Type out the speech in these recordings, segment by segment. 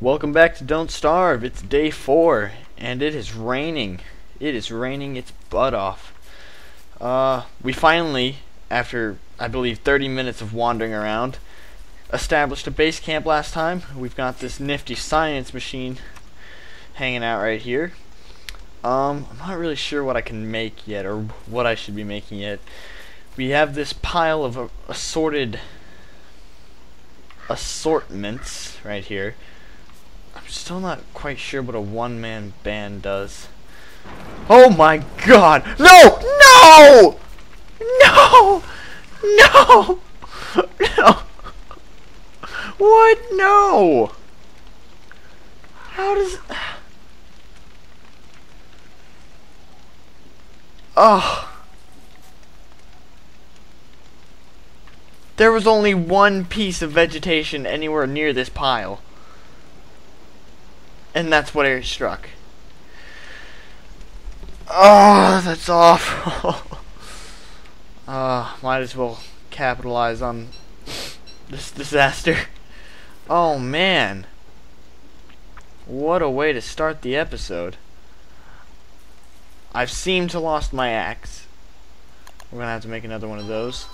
Welcome back to Don't Starve. It's day four, and it is raining. It is raining its butt off. Uh, we finally, after I believe 30 minutes of wandering around, established a base camp last time. We've got this nifty science machine hanging out right here. Um, I'm not really sure what I can make yet, or what I should be making yet. We have this pile of uh, assorted assortments right here. Still not quite sure what a one-man band does. Oh my god! No! No! No! No! No! What? No! How does... Oh. There was only one piece of vegetation anywhere near this pile. And that's what air struck. Oh, that's awful. uh, might as well capitalize on this disaster. Oh, man. What a way to start the episode. I've seemed to lost my axe. We're gonna have to make another one of those.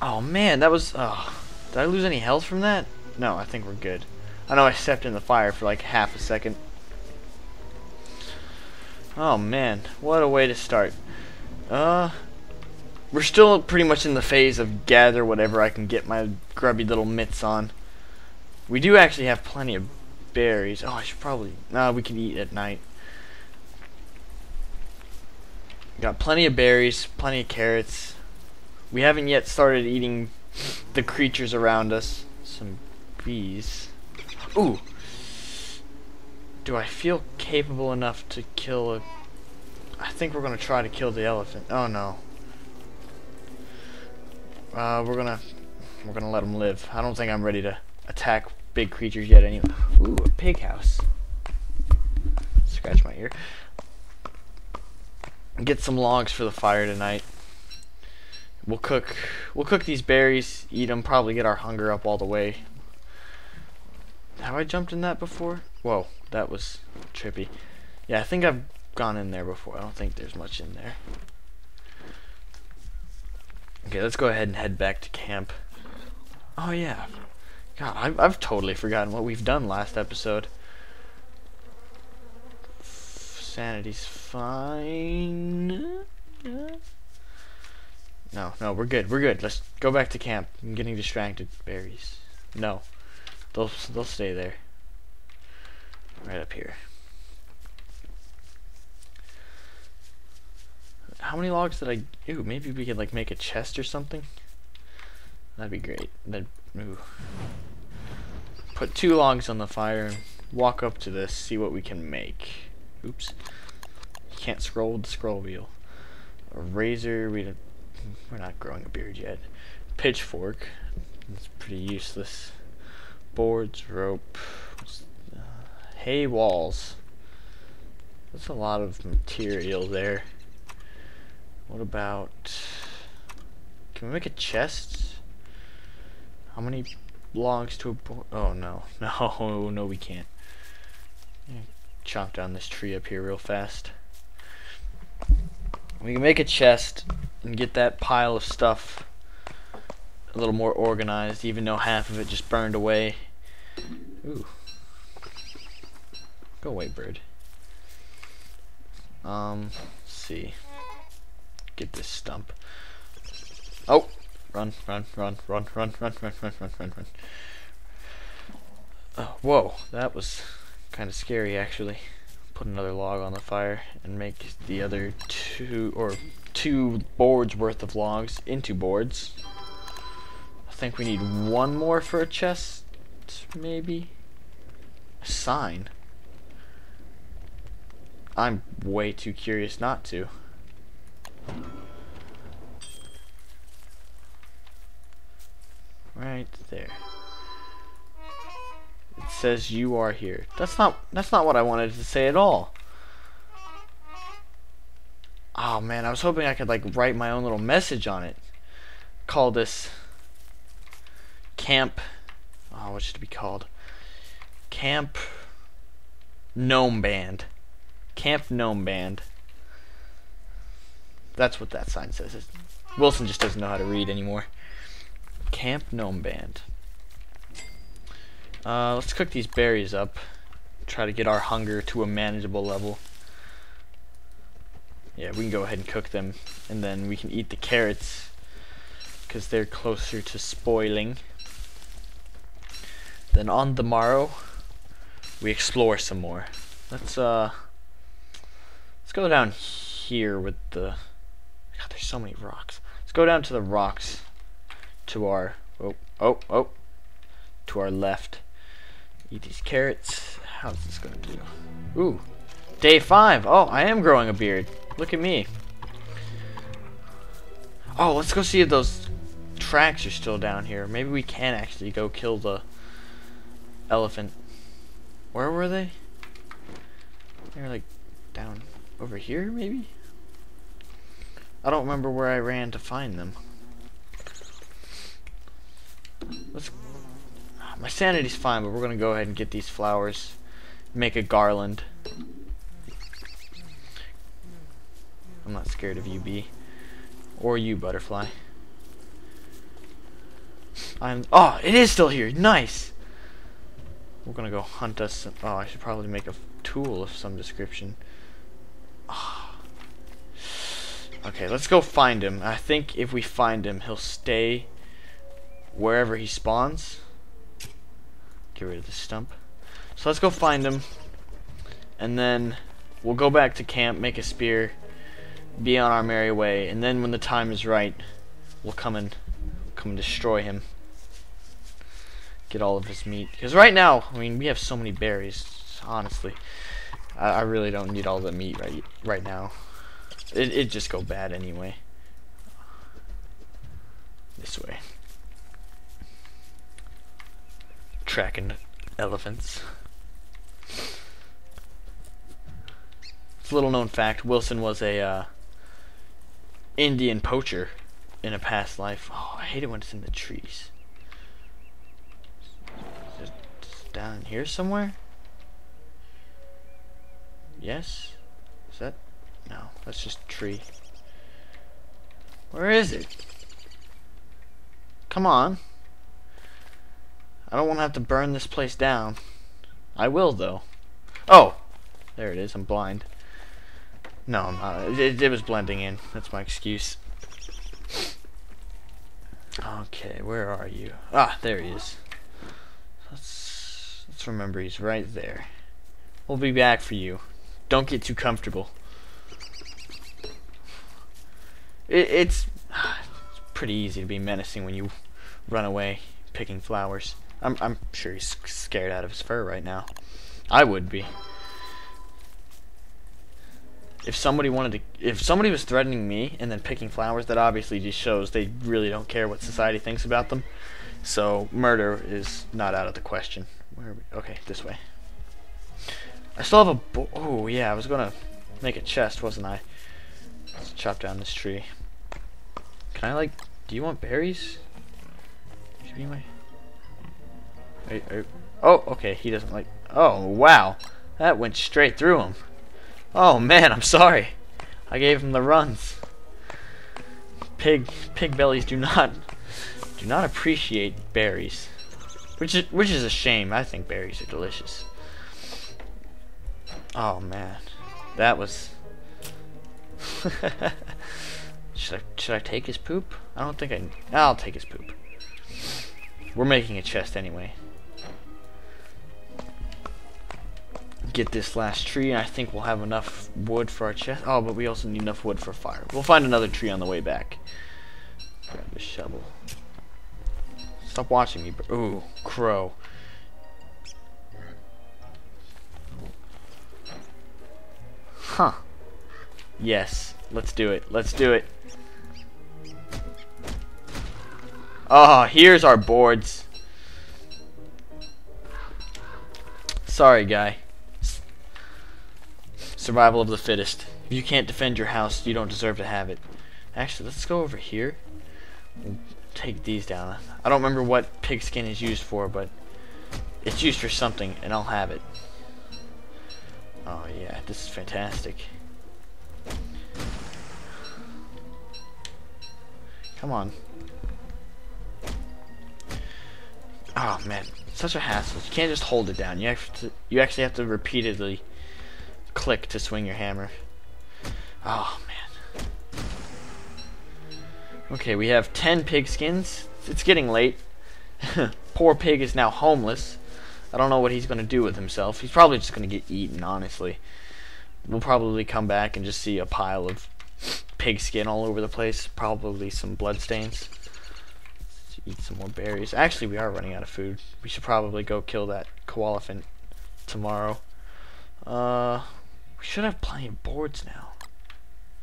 Oh man, that was. Oh, did I lose any health from that? No, I think we're good. I know I stepped in the fire for like half a second. Oh man, what a way to start. Uh, we're still pretty much in the phase of gather whatever I can get my grubby little mitts on. We do actually have plenty of berries. Oh, I should probably. No, we can eat at night. Got plenty of berries, plenty of carrots. We haven't yet started eating the creatures around us. Some bees. Ooh. Do I feel capable enough to kill a... I think we're going to try to kill the elephant. Oh, no. Uh, we're going to... We're going to let him live. I don't think I'm ready to attack big creatures yet anyway. Ooh, a pig house. Scratch my ear get some logs for the fire tonight. We'll cook we'll cook these berries, eat them, probably get our hunger up all the way. Have I jumped in that before? Whoa, that was trippy. Yeah, I think I've gone in there before. I don't think there's much in there. Okay, let's go ahead and head back to camp. Oh yeah. God, I've, I've totally forgotten what we've done last episode. Sanity's fine. No, no, we're good. We're good. Let's go back to camp. I'm getting distracted. Berries. No. They'll they'll stay there. Right up here. How many logs did I Ooh, maybe we could like make a chest or something? That'd be great. Then ooh. Put two logs on the fire and walk up to this, see what we can make. Oops. You Can't scroll with the scroll wheel. A razor. We we're not growing a beard yet. Pitchfork. It's pretty useless. Boards, rope. Hay walls. That's a lot of material there. What about... Can we make a chest? How many logs to a board? Oh, no. No, no, we can't chop down this tree up here real fast. We can make a chest and get that pile of stuff a little more organized, even though half of it just burned away. Ooh. Go away, bird. Um, see. Get this stump. Oh! Run, run, run, run, run, run, run, run, run, run, run. Oh, whoa, that was kind of scary actually. Put another log on the fire and make the other two or two boards worth of logs into boards. Think we need one more for a chest, maybe. A sign. I'm way too curious not to. Right there It says you are here. That's not that's not what I wanted to say at all. Oh man, I was hoping I could like write my own little message on it. Call this camp oh what should it be called? Camp Gnome Band. Camp Gnome Band. That's what that sign says. Wilson just doesn't know how to read anymore. Camp Gnome Band. Uh, let's cook these berries up. Try to get our hunger to a manageable level. Yeah, we can go ahead and cook them. And then we can eat the carrots. Because they're closer to spoiling. Then on the morrow, we explore some more. Let's, uh... Let's go down here with the... God, there's so many rocks. Let's go down to the rocks. To our... Oh, oh, oh. To our left. Eat these carrots. How's this to do? Ooh. Day five. Oh, I am growing a beard. Look at me. Oh, let's go see if those tracks are still down here. Maybe we can actually go kill the elephant. Where were they? They're like down over here, maybe? I don't remember where I ran to find them. Let's. Ah, my sanity's fine, but we're gonna go ahead and get these flowers, make a garland. I'm not scared of you, bee, or you, butterfly. I'm. Oh, it is still here. Nice. We're gonna go hunt us. Oh, I should probably make a tool of some description. Oh. Okay, let's go find him. I think if we find him, he'll stay wherever he spawns. Get rid of the stump. So let's go find him. And then we'll go back to camp, make a spear, be on our merry way. And then when the time is right, we'll come and come and destroy him. Get all of his meat. Because right now, I mean, we have so many berries, honestly. I, I really don't need all the meat right right now. It it just go bad anyway. This way. Tracking elephants. It's a little known fact. Wilson was a uh, Indian poacher in a past life. Oh, I hate it when it's in the trees. Is it down here somewhere? Yes? Is that no, that's just tree. Where is it? Come on. I don't want to have to burn this place down. I will, though. Oh! There it is. I'm blind. No, I'm not. It, it was blending in. That's my excuse. Okay, where are you? Ah, there he is. Let's, let's remember he's right there. We'll be back for you. Don't get too comfortable. It, it's, it's pretty easy to be menacing when you run away picking flowers. I'm, I'm sure he's scared out of his fur right now. I would be. If somebody wanted to, if somebody was threatening me and then picking flowers, that obviously just shows they really don't care what society thinks about them. So murder is not out of the question. Where we, okay, this way. I still have a. Oh yeah, I was gonna make a chest, wasn't I? Let's chop down this tree. Can I like, do you want berries? Should be my... Wait, wait. Oh, okay, he doesn't like, oh, wow. That went straight through him. Oh man, I'm sorry. I gave him the runs. Pig, pig bellies do not, do not appreciate berries. Which is, which is a shame. I think berries are delicious. Oh man, that was should I should I take his poop? I don't think I. I'll take his poop. We're making a chest anyway. Get this last tree, and I think we'll have enough wood for our chest. Oh, but we also need enough wood for fire. We'll find another tree on the way back. Grab a shovel. Stop watching me. Ooh, crow. Huh. Yes. Let's do it. Let's do it. Oh, here's our boards. Sorry, guy. Survival of the fittest. If you can't defend your house, you don't deserve to have it. Actually, let's go over here. Take these down. I don't remember what pigskin is used for, but It's used for something, and I'll have it. Oh yeah, this is fantastic. Come on. Oh man, such a hassle. You can't just hold it down. You have to. You actually have to repeatedly click to swing your hammer. Oh man. Okay, we have ten pigskins. It's getting late. Poor pig is now homeless. I don't know what he's going to do with himself. He's probably just going to get eaten, honestly. We'll probably come back and just see a pile of pig skin all over the place. Probably some blood stains. Let's eat some more berries. Actually, we are running out of food. We should probably go kill that koalefant tomorrow. Uh, we should have plenty of boards now.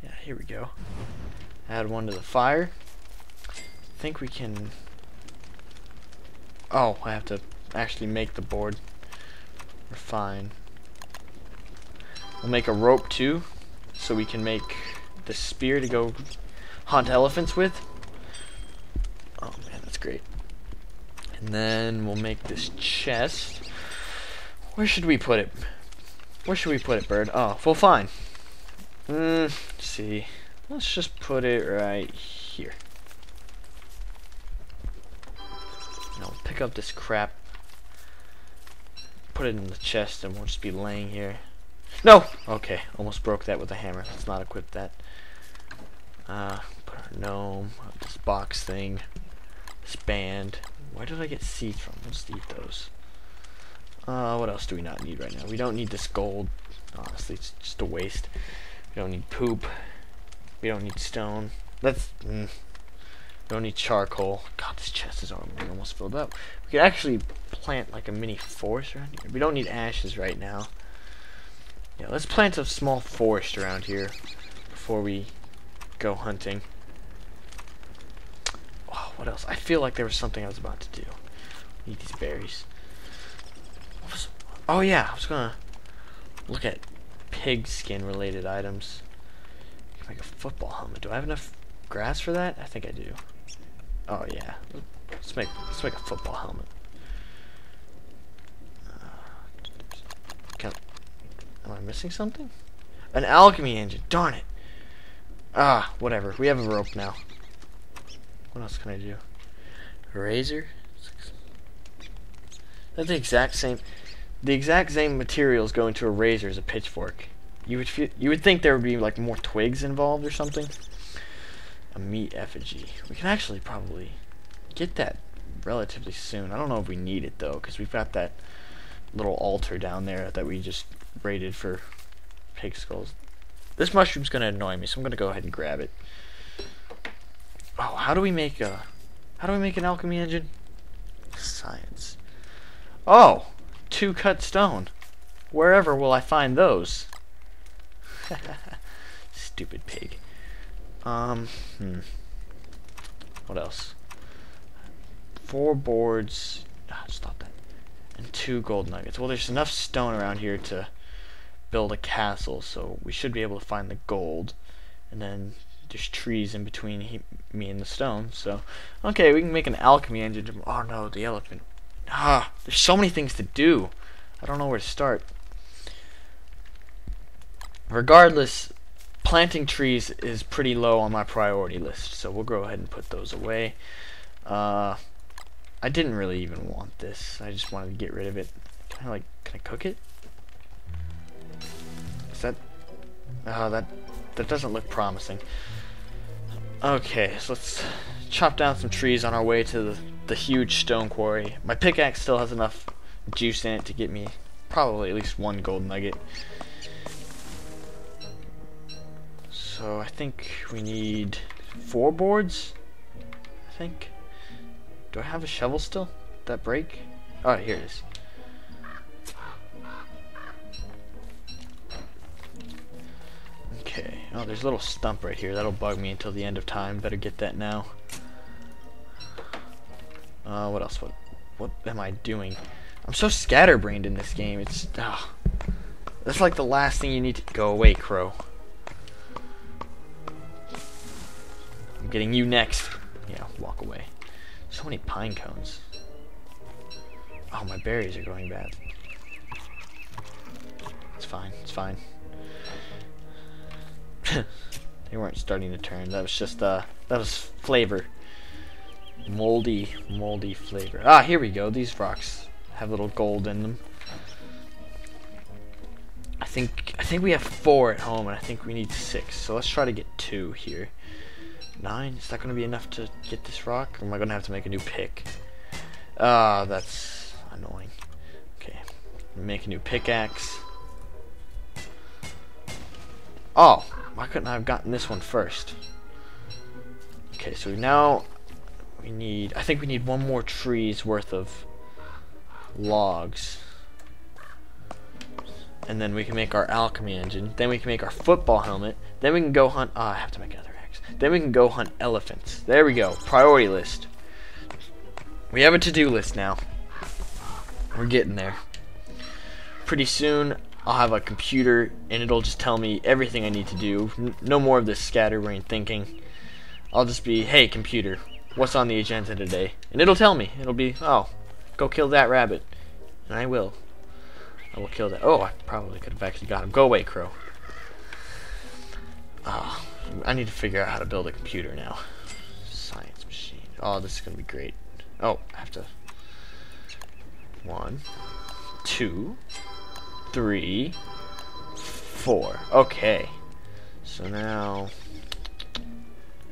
Yeah, here we go. Add one to the fire. I think we can... Oh, I have to actually make the board. We're fine. We'll make a rope too, so we can make the spear to go hunt elephants with. Oh man, that's great. And then we'll make this chest. Where should we put it? Where should we put it, bird? Oh, well, fine. Mm, see. Let's just put it right here. Now pick up this crap put it in the chest and we'll just be laying here. No! Okay, almost broke that with a hammer. Let's not equip that. Uh, put our gnome, this box thing, this band. Where did I get seeds from? Let's eat those. Uh, what else do we not need right now? We don't need this gold. Honestly, it's just a waste. We don't need poop. We don't need stone. Let's... Mm, we don't need charcoal. God, this chest is almost filled up. We could actually plant like a mini forest around here. We don't need ashes right now. Yeah, let's plant a small forest around here before we go hunting. Oh, what else? I feel like there was something I was about to do. Need these berries. Oh yeah, I was gonna look at pig skin related items. Like a football helmet. Do I have enough grass for that? I think I do. Oh yeah. Let's make let's make a football helmet. can, am I missing something? An alchemy engine. Darn it. Ah, whatever. We have a rope now. What else can I do? A razor. That's the exact same. The exact same materials go into a razor as a pitchfork. You would feel, you would think there would be like more twigs involved or something. A meat effigy. We can actually probably get that relatively soon. I don't know if we need it though, because we've got that little altar down there that we just raided for pig skulls. This mushroom's gonna annoy me, so I'm gonna go ahead and grab it. Oh, how do we make a how do we make an alchemy engine? Science. Oh, two cut stone. Wherever will I find those? Stupid pig. Um, hmm. What else? Four boards. Ah, stop that. And two gold nuggets. Well, there's enough stone around here to build a castle, so we should be able to find the gold. And then there's trees in between he, me and the stone, so... Okay, we can make an alchemy engine. Oh no, the elephant. Ah, there's so many things to do. I don't know where to start. Regardless, planting trees is pretty low on my priority list, so we'll go ahead and put those away. Uh, I didn't really even want this. I just wanted to get rid of it. Can I like, can I cook it? Is that, oh, that, that doesn't look promising. Okay, so let's chop down some trees on our way to the, the huge stone quarry. My pickaxe still has enough juice in it to get me probably at least one gold nugget. So I think we need four boards. I think. Do I have a shovel still? That break? Oh, here it is. Okay. Oh, there's a little stump right here. That'll bug me until the end of time. Better get that now. Uh, what else? What, what am I doing? I'm so scatterbrained in this game. It's, oh, that's like the last thing you need to go away, crow. I'm getting you next. Yeah, walk away. So many pine cones. Oh, my berries are going bad. It's fine. It's fine. they weren't starting to turn. That was just uh, that was flavor. Moldy, moldy flavor. Ah, here we go. These rocks have a little gold in them. I think I think we have four at home, and I think we need six. So let's try to get two here. Nine? Is that going to be enough to get this rock? Or am I going to have to make a new pick? Ah, uh, that's annoying. Okay, make a new pickaxe. Oh, why couldn't I have gotten this one first? Okay, so now we need, I think we need one more tree's worth of logs. And then we can make our alchemy engine. Then we can make our football helmet. Then we can go hunt, oh, I have to make another. Then we can go hunt elephants. There we go, priority list. We have a to-do list now. We're getting there. Pretty soon, I'll have a computer and it'll just tell me everything I need to do. No more of this scatterbrain thinking. I'll just be, hey computer, what's on the agenda today? And it'll tell me. It'll be, oh, go kill that rabbit. And I will. I will kill that. Oh, I probably could have actually got him. Go away, crow. Oh, I need to figure out how to build a computer now. Science machine. Oh, this is going to be great. Oh, I have to... One, two, three, four. Okay. So now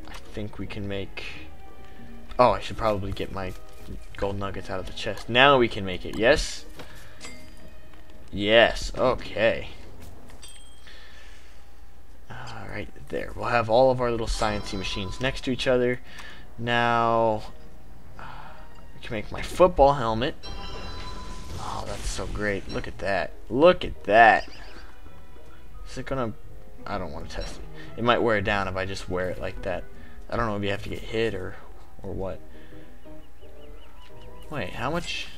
I think we can make Oh, I should probably get my gold nuggets out of the chest. Now we can make it. Yes? Yes. Okay. Alright, there. We'll have all of our little sciencey machines next to each other. Now, uh, I can make my football helmet. Oh, that's so great. Look at that. Look at that. Is it gonna... I don't want to test it. It might wear it down if I just wear it like that. I don't know if you have to get hit or, or what. Wait, how much...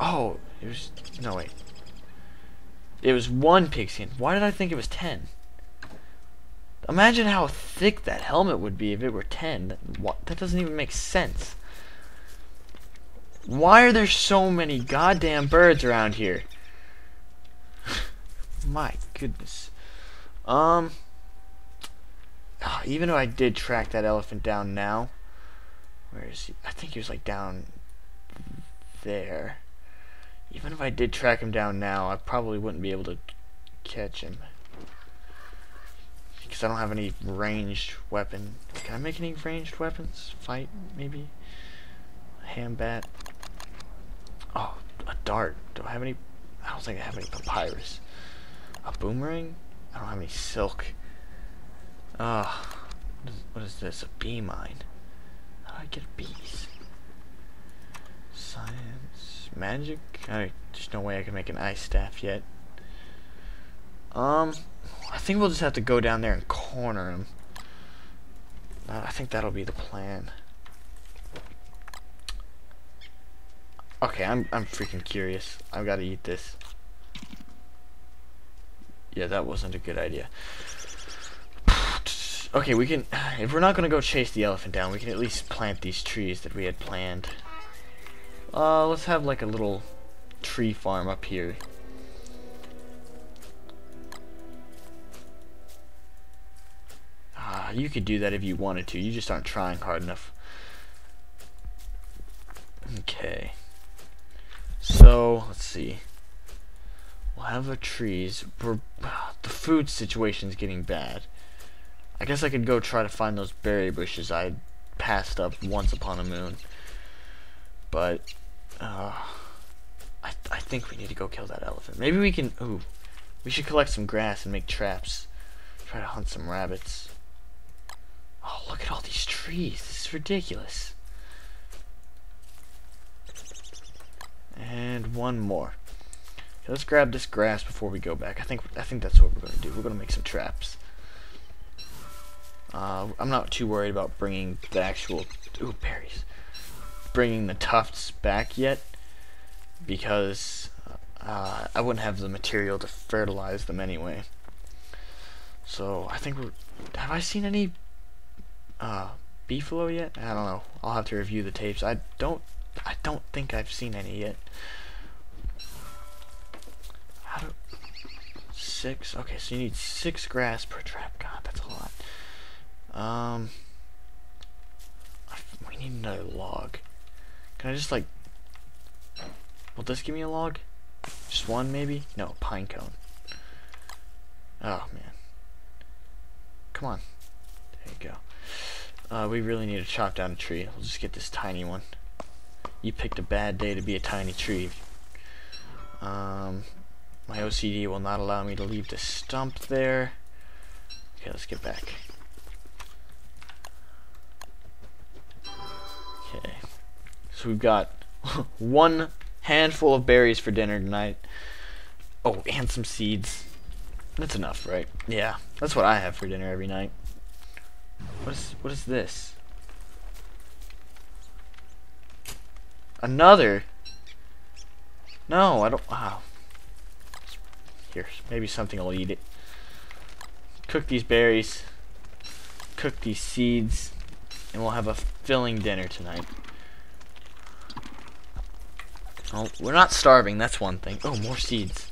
Oh, it was... No, wait. It was one pigskin. Why did I think it was ten? Imagine how thick that helmet would be if it were ten. What? That doesn't even make sense. Why are there so many goddamn birds around here? My goodness. Um. Oh, even though I did track that elephant down now, where is he? I think he was like down there. Even if I did track him down now, I probably wouldn't be able to catch him. Because I don't have any ranged weapon. Can I make any ranged weapons? Fight, maybe? Ham Bat. Oh, a dart. Do I have any? I don't think I have any papyrus. A boomerang? I don't have any silk. Ah, what, what is this? A bee mine. How do I get bees? Science, magic. I, there's no way I can make an ice staff yet. Um, I think we'll just have to go down there and corner him. Uh, I think that'll be the plan. Okay, I'm I'm freaking curious. I've got to eat this. Yeah, that wasn't a good idea. Okay, we can. If we're not gonna go chase the elephant down, we can at least plant these trees that we had planned. Uh, let's have like a little tree farm up here. Ah, you could do that if you wanted to. You just aren't trying hard enough. Okay. So, let's see. We'll have the trees. We're, the food situation's getting bad. I guess I could go try to find those berry bushes I passed up once upon a moon. But, uh, I, I think we need to go kill that elephant. Maybe we can, ooh, we should collect some grass and make traps. Try to hunt some rabbits. Oh, look at all these trees. This is ridiculous. And one more. Okay, let's grab this grass before we go back. I think I think that's what we're going to do. We're going to make some traps. Uh, I'm not too worried about bringing the actual ooh berries, bringing the tufts back yet, because uh, I wouldn't have the material to fertilize them anyway. So I think we're. Have I seen any uh, beefalo yet? I don't know. I'll have to review the tapes. I don't I don't think I've seen any yet. How do six? Okay, so you need six grass per trap. God, that's a lot. Um, we need another log. Can I just like? Will this give me a log? Just one, maybe? No, pine cone. Oh man. Come on. There you go. Uh, we really need to chop down a tree. We'll just get this tiny one. You picked a bad day to be a tiny tree. Um, my OCD will not allow me to leave the stump there. Okay, let's get back. So we've got one handful of berries for dinner tonight. Oh, and some seeds. That's enough, right? Yeah, that's what I have for dinner every night. What is what is this? Another? No, I don't. Wow. Here, maybe something will eat it. Cook these berries. Cook these seeds. And we'll have a filling dinner tonight. Oh, we're not starving, that's one thing. Oh, more seeds.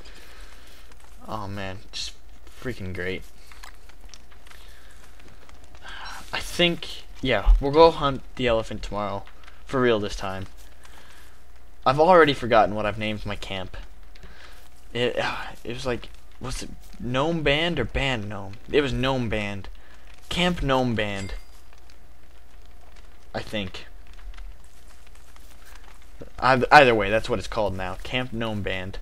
Oh man, just freaking great. I think, yeah, we'll go hunt the elephant tomorrow. For real this time. I've already forgotten what I've named my camp. It, it was like, was it Gnome Band or Band Gnome? It was Gnome Band. Camp Gnome Band. I think. Either way, that's what it's called now. Camp Gnome Band.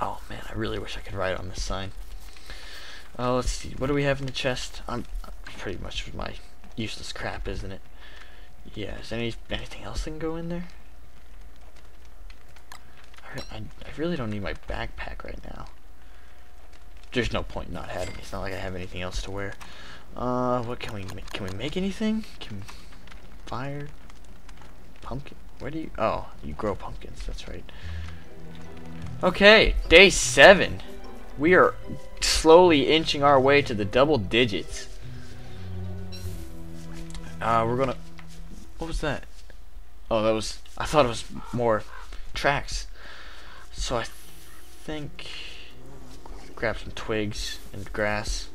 Oh man, I really wish I could write on this sign. Oh, let's see. What do we have in the chest? I'm pretty much my useless crap, isn't it? Yeah. Is any anything else that can go in there? I, I, really don't need my backpack right now. There's no point not having it. It's not like I have anything else to wear. Uh, what can we make? Can we make anything? Can fire? Pumpkin? Where do you? Oh, you grow pumpkins. That's right. Okay, day seven. We are slowly inching our way to the double digits. Uh, we're gonna. What was that? Oh, that was. I thought it was more tracks. So I think grab some twigs and grass.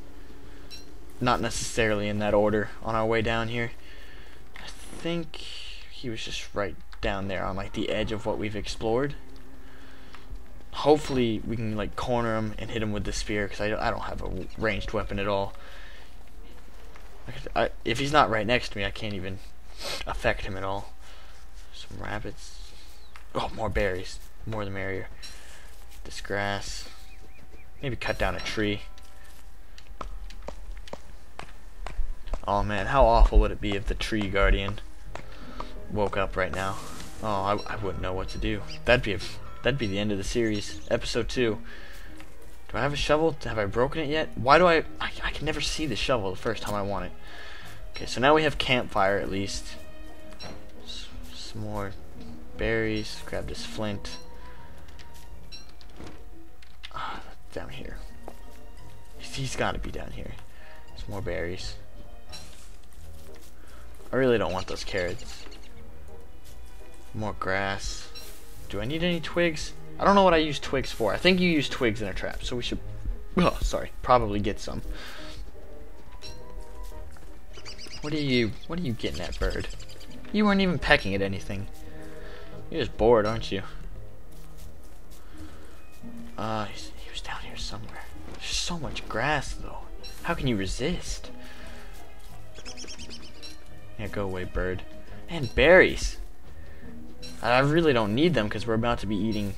Not necessarily in that order on our way down here. I think he was just right down there on like the edge of what we've explored. Hopefully we can like corner him and hit him with the spear because I, I don't have a ranged weapon at all. I, if he's not right next to me, I can't even affect him at all. Some rabbits. Oh, more berries. More the merrier. This grass. Maybe cut down a tree. Oh man, how awful would it be if the tree guardian woke up right now. Oh, I, I wouldn't know what to do. That'd be a, that'd be the end of the series. Episode 2. Do I have a shovel? Have I broken it yet? Why do I, I... I can never see the shovel the first time I want it. Okay, so now we have campfire at least. S some more berries. Grab this flint. Ah, down here. he's got to be down here. Some more berries. I really don't want those carrots. More grass. Do I need any twigs? I don't know what I use twigs for. I think you use twigs in a trap, so we should... Oh, sorry. Probably get some. What are you... What are you getting at, bird? You weren't even pecking at anything. You're just bored, aren't you? Uh, he was down here somewhere. There's so much grass, though. How can you resist? Yeah, go away, bird. And berries. I really don't need them because we're about to be eating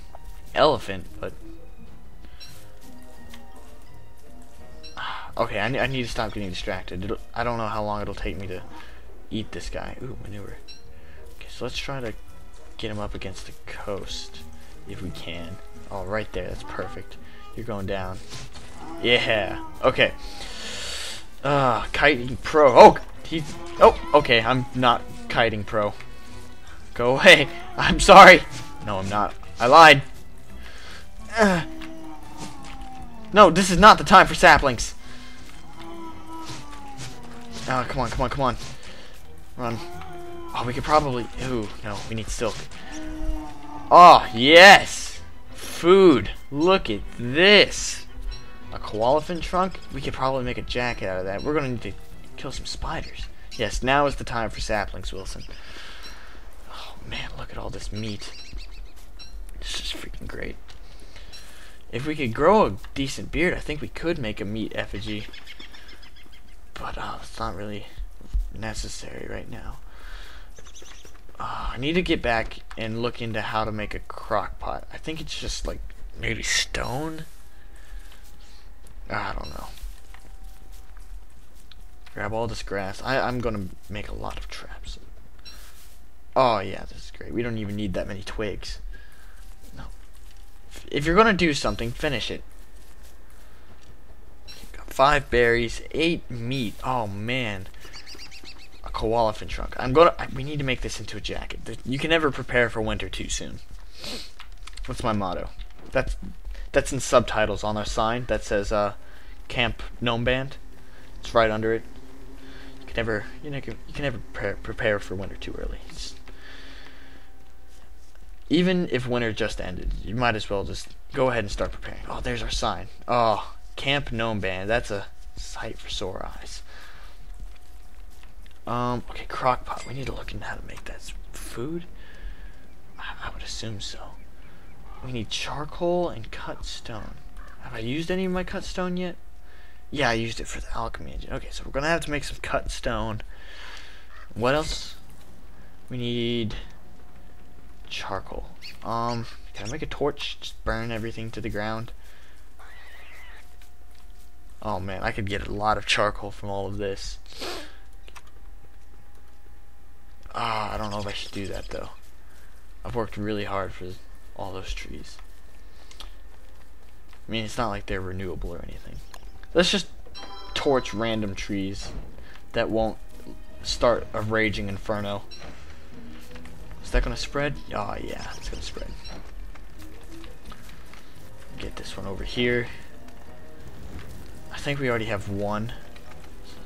elephant, but... Okay, I, I need to stop getting distracted. It'll, I don't know how long it'll take me to eat this guy. Ooh, manure. Okay, so let's try to get him up against the coast, if we can. Oh, right there, that's perfect. You're going down. Yeah, okay. Uh, kiting pro. Oh, he's, oh, okay, I'm not kiting pro. Go away. I'm sorry. No, I'm not. I lied. Uh. No, this is not the time for saplings. Oh, come on, come on, come on. Run. Oh, we could probably... Ooh, no, we need silk. Oh, yes! Food. Look at this. A koalefant trunk? We could probably make a jacket out of that. We're going to need to kill some spiders. Yes, now is the time for saplings, Wilson. Man, look at all this meat. This is freaking great. If we could grow a decent beard, I think we could make a meat effigy. But, uh, it's not really necessary right now. Uh, I need to get back and look into how to make a crock pot. I think it's just, like, maybe stone? I don't know. Grab all this grass. I, I'm going to make a lot of traps. Oh, yeah, this is great. We don't even need that many twigs. No. If you're going to do something, finish it. Five berries, eight meat. Oh, man. A koalefant trunk. I'm gonna. We need to make this into a jacket. You can never prepare for winter too soon. What's my motto? That's that's in subtitles on our sign that says uh, Camp Gnome Band. It's right under it. You can never, you know, you can never prepare, prepare for winter too early. It's, even if winter just ended, you might as well just go ahead and start preparing. Oh, there's our sign. Oh, Camp Gnome Band. That's a sight for sore eyes. Um, okay, crock pot. We need to look into how to make that food. I, I would assume so. We need charcoal and cut stone. Have I used any of my cut stone yet? Yeah, I used it for the alchemy engine. Okay, so we're gonna have to make some cut stone. What else? We need charcoal. Um, can I make a torch? Just burn everything to the ground. Oh man, I could get a lot of charcoal from all of this. Ah, I don't know if I should do that though. I've worked really hard for all those trees. I mean, it's not like they're renewable or anything. Let's just torch random trees that won't start a raging inferno. Is that gonna spread? Oh yeah, it's gonna spread. Get this one over here. I think we already have one.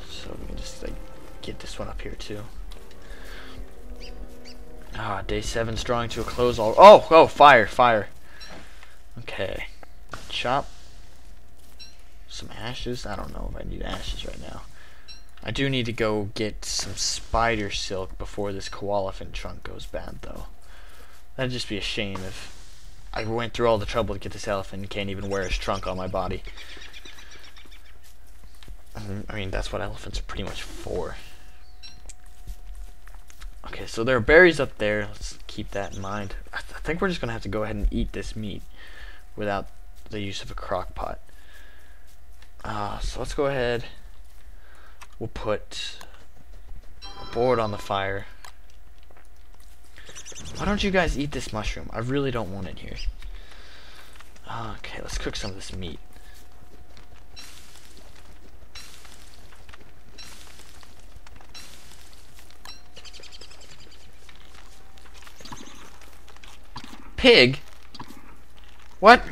So we can just like get this one up here too. Ah, day seven's drawing to a close all oh oh fire, fire. Okay. Chop some ashes. I don't know if I need ashes right now. I do need to go get some spider silk before this koalefant trunk goes bad, though. That'd just be a shame if I went through all the trouble to get this elephant and can't even wear his trunk on my body. I mean, that's what elephants are pretty much for. Okay, so there are berries up there. Let's keep that in mind. I, th I think we're just going to have to go ahead and eat this meat without the use of a crock pot. Uh, so let's go ahead. We'll put a board on the fire. Why don't you guys eat this mushroom? I really don't want it here. Okay, let's cook some of this meat. Pig? What?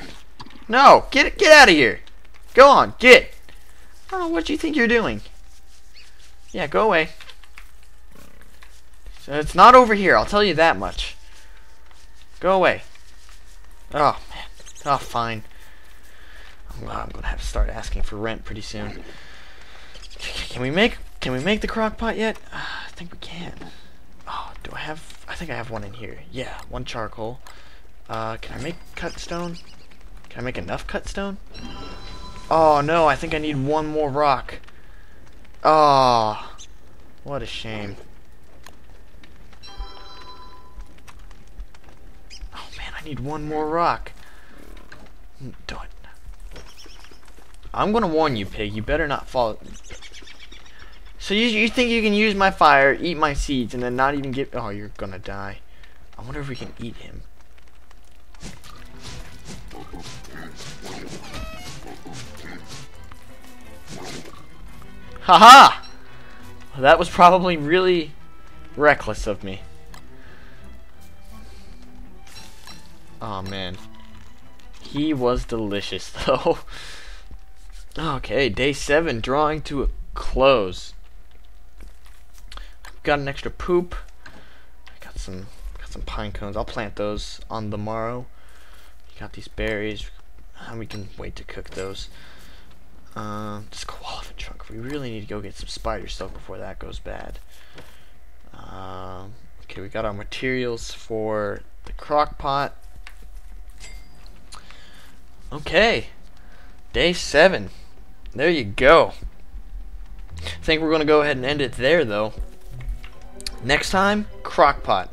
No, get get out of here. Go on, get. Know what you think you're doing. Yeah, go away. So it's not over here, I'll tell you that much. Go away. Oh, man. Oh, fine. I'm, gonna have to start asking for rent pretty soon. Can we make can we make the crock pot yet? Uh, I think we can. Oh, do I have I think I have one in here. Yeah, one charcoal. Uh, can I make cut stone? Can I make enough cut stone? Oh no, I think I need one more rock. Oh, what a shame. Oh man, I need one more rock. Hmm, Do it. I'm gonna warn you, pig. You better not fall. So you you think you can use my fire, eat my seeds, and then not even get? Oh, you're gonna die. I wonder if we can eat him. Haha! -ha! That was probably really reckless of me. Oh man. He was delicious though. okay, day seven drawing to a close. Got an extra poop. I Got some got some pine cones. I'll plant those on the morrow. Got these berries. We can wait to cook those. Um, this koala trunk. We really need to go get some spider silk before that goes bad. Um, okay, we got our materials for the crock pot. Okay, day seven. There you go. I think we're going to go ahead and end it there, though. Next time, crock pot.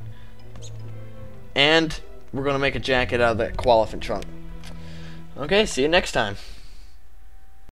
And we're going to make a jacket out of that koalefant trunk. Okay, see you next time.